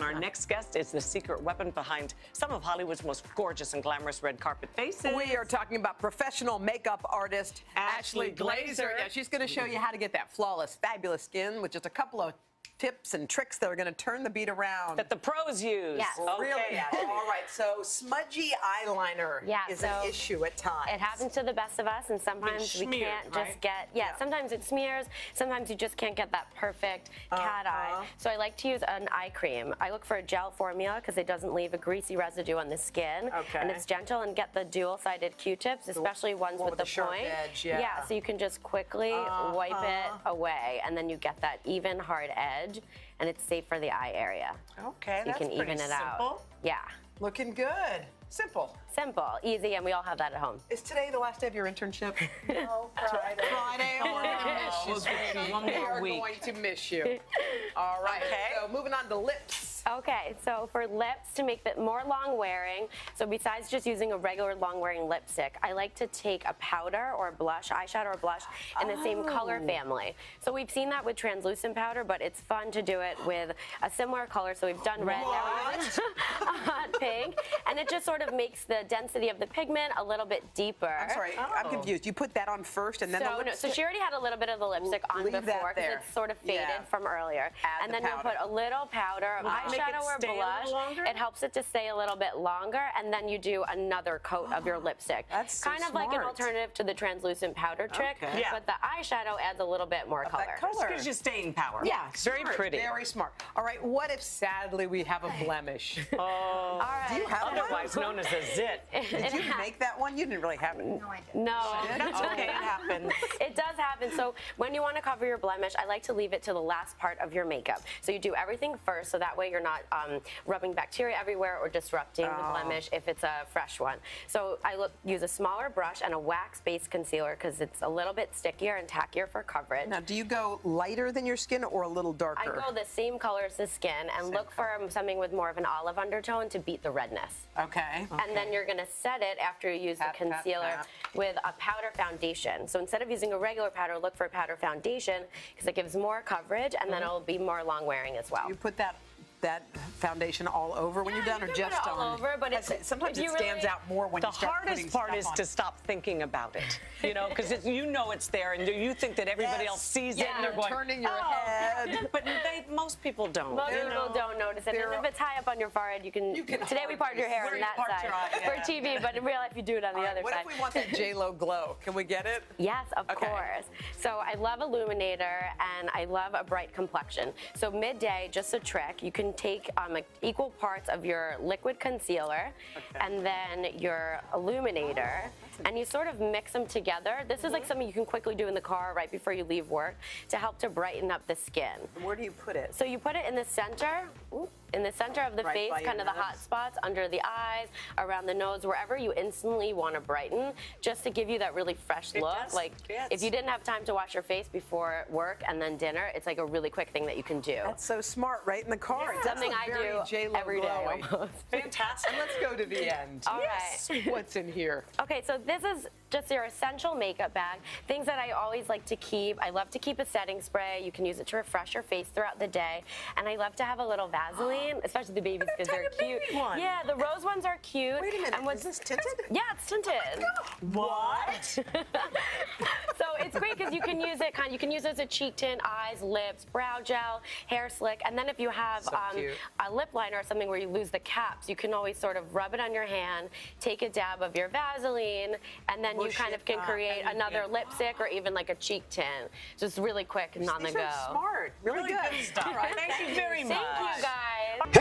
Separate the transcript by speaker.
Speaker 1: And our next guest is the secret weapon behind some of Hollywood's most gorgeous and glamorous red carpet faces.
Speaker 2: We are talking about professional makeup artist
Speaker 1: Ashlee
Speaker 2: Ashlee Glazer.
Speaker 1: Glazer.
Speaker 2: Yeah, she's going to show you how to get that flawless, fabulous skin with just a couple of tips and tricks that are going to turn the beat around.
Speaker 1: that the pros use.
Speaker 3: Yes.
Speaker 1: Okay.
Speaker 2: Really? All right. So smudgy eyeliner
Speaker 3: Yeah,
Speaker 2: is
Speaker 3: so
Speaker 2: an issue at times.
Speaker 3: It happens to the best of us, and sometimes we can't
Speaker 1: right?
Speaker 3: just get. Yeah,
Speaker 2: Yeah.
Speaker 3: sometimes it smears. Sometimes you just can't get that perfect cat
Speaker 2: Uh-huh.
Speaker 3: eye. So I like to use an eye cream. I look for a gel formula because it doesn't leave a greasy residue on the skin,
Speaker 2: Okay.
Speaker 3: and it's gentle. And get the dual-sided Q-tips, especially ones
Speaker 2: one
Speaker 3: with
Speaker 2: with
Speaker 3: the
Speaker 2: the
Speaker 3: point.
Speaker 2: edge, yeah.
Speaker 3: so you can just quickly wipe it away, and then you get that even hard edge, and it's safe for the eye area.
Speaker 1: Okay,
Speaker 3: So you
Speaker 1: that's
Speaker 3: can
Speaker 1: pretty
Speaker 3: even it
Speaker 1: simple.
Speaker 3: out. Yeah,
Speaker 2: Looking good. Simple.
Speaker 3: simple, easy, and we all have that at home.
Speaker 2: Is today the last day of your internship? no, Friday. Friday. Oh, we're going to miss you.
Speaker 1: We'll give you
Speaker 2: sweetie.
Speaker 1: one
Speaker 2: we are going to miss you. All right.
Speaker 1: Okay.
Speaker 2: So moving on to lips.
Speaker 3: Okay, so for lips to make it more long wearing, so besides just using a regular long wearing lipstick, I like to take a powder or a blush, eyeshadow or blush in the same color
Speaker 2: Oh.
Speaker 3: family. So we've seen that with translucent powder, but it's fun to do it with a similar color. So we've done red, now we're using a hot pink, and it just sort of makes the density of the pigment a little bit deeper.
Speaker 2: I'm sorry, I'm
Speaker 1: Oh.
Speaker 2: confused. You put that on first and then
Speaker 3: So,
Speaker 2: the
Speaker 3: no, so she already had a little bit of the lipstick on
Speaker 2: Leave
Speaker 3: before because it's sort of faded
Speaker 2: Yeah.
Speaker 3: from earlier.
Speaker 2: Add
Speaker 3: and
Speaker 2: the
Speaker 3: then you'll put a little powder,
Speaker 1: Will it make it
Speaker 3: eyeshadow or
Speaker 1: stay a little
Speaker 3: blush. It helps it to stay a little bit longer, and then you do another coat of your lipstick.
Speaker 2: That's so
Speaker 3: kind of like an alternative to the translucent powder trick,
Speaker 2: Okay.
Speaker 1: Yeah.
Speaker 3: but the eyeshadow adds a little bit more
Speaker 2: Of
Speaker 3: color.
Speaker 2: that color.
Speaker 1: Gives you staying power.
Speaker 3: Yeah.
Speaker 1: Very
Speaker 2: Smart,
Speaker 1: pretty.
Speaker 2: Very smart. All right, what if sadly we have a blemish?
Speaker 1: Oh,
Speaker 3: All right.
Speaker 2: Do you have oh, one?
Speaker 1: Otherwise known as a zit.
Speaker 2: Did you make that one? You didn't really have it.
Speaker 4: No, I didn't.
Speaker 3: No.
Speaker 1: That's okay, it happens.
Speaker 3: It does happen. So when you want to cover your blemish, I like to leave it to the last part of your makeup. So you do everything first, so that way you're not um, rubbing bacteria everywhere or disrupting the
Speaker 2: Oh.
Speaker 3: blemish if it's a fresh one. So I look, use a smaller brush and a wax-based concealer because it's a little bit stickier and tackier for coverage.
Speaker 2: Now, do you go lighter than your skin or a little darker?
Speaker 3: I go the same color as the skin and look for something with more of an olive undertone to beat the redness.
Speaker 2: Okay.
Speaker 3: And then you're gonna set it after you use
Speaker 2: Pat,
Speaker 3: the
Speaker 2: pat,
Speaker 3: concealer
Speaker 2: pat.
Speaker 3: with a powder foundation. So instead of using a regular powder, look for a powder foundation because it gives more coverage and
Speaker 2: Mm-hmm.
Speaker 3: then it'll be more long wearing as well.
Speaker 2: You put that that foundation all over when you're done,
Speaker 3: you
Speaker 2: or just
Speaker 3: it all
Speaker 2: on?
Speaker 3: over, but
Speaker 2: That's
Speaker 3: if-
Speaker 2: it. sometimes it stands
Speaker 3: really-
Speaker 2: out more when
Speaker 1: The
Speaker 2: you start putting
Speaker 1: hardest part
Speaker 2: stuff
Speaker 1: is
Speaker 2: on.
Speaker 1: to stop thinking about it, you know, because you know it's there and do you think that everybody
Speaker 2: Yes.
Speaker 1: else sees it
Speaker 3: Yeah,
Speaker 1: and they're going,
Speaker 2: turning your
Speaker 1: "Oh."
Speaker 2: head.
Speaker 1: But they, most people don't.
Speaker 3: Most
Speaker 1: you
Speaker 3: people
Speaker 1: know?
Speaker 3: don't notice it. And if it's high up on your forehead, you can.
Speaker 2: You can
Speaker 3: today we part your hair on that side
Speaker 1: eye, yeah.
Speaker 3: for TV, but in real life you do it on the
Speaker 2: All right,
Speaker 3: other
Speaker 2: what
Speaker 3: side.
Speaker 2: What if we want that J Lo glow? Can we get it?
Speaker 3: Yes, of
Speaker 2: Okay.
Speaker 3: course. So I love Illuminator and I love a bright complexion. So midday, just a trick, you can take um, equal parts of your liquid concealer and then your Illuminator and you sort of mix them together. This is like something you can quickly do in the car right before you leave work to help to brighten up the skin.
Speaker 2: Where do you put it?
Speaker 3: So you put it in the center, ooh, in the center of the
Speaker 2: Right
Speaker 3: face, kind of the hot spots, under the eyes, around the nose, wherever you instantly want to brighten, just to give you that really fresh
Speaker 1: It
Speaker 3: look.
Speaker 1: does,
Speaker 3: Like
Speaker 1: yes.
Speaker 3: if you didn't have time to wash your face before work and then dinner, it's like a really quick thing that you can do.
Speaker 2: That's so smart, right in the car. It does
Speaker 3: Something I
Speaker 2: very
Speaker 3: do
Speaker 2: J.Lo
Speaker 3: every day
Speaker 2: glowy.
Speaker 3: almost.
Speaker 1: Fantastic.
Speaker 2: And let's go to the end.
Speaker 3: All
Speaker 2: yes.
Speaker 3: right.
Speaker 2: What's in here?
Speaker 3: Okay, so this is just your essential makeup bag. Things that I always like to keep. I love to keep a setting spray. You can use it to refresh your face throughout the day. And I love to have a little Vaseline, especially the babies because they're cute.
Speaker 2: baby one.
Speaker 3: Yeah, the rose ones are cute.
Speaker 2: Wait a minute.
Speaker 3: And what's
Speaker 2: Is this tinted?
Speaker 3: Yeah, it's tinted.
Speaker 1: What?
Speaker 3: So it's great because you can use it kind. You can use it as a cheek tint, eyes, lips, brow gel, hair slick, and then if you have
Speaker 2: So
Speaker 3: um, a lip liner or something where you lose the caps, you can always sort of rub it on your hand, take a dab of your Vaseline, and then
Speaker 2: Mush
Speaker 3: you kind of can create another
Speaker 2: can-
Speaker 3: lipstick or even like a cheek tint, just really quick and on the go.
Speaker 2: smart. Really,
Speaker 1: Really good stuff.
Speaker 2: All right.
Speaker 1: Thank you very much.
Speaker 3: Thank you guys.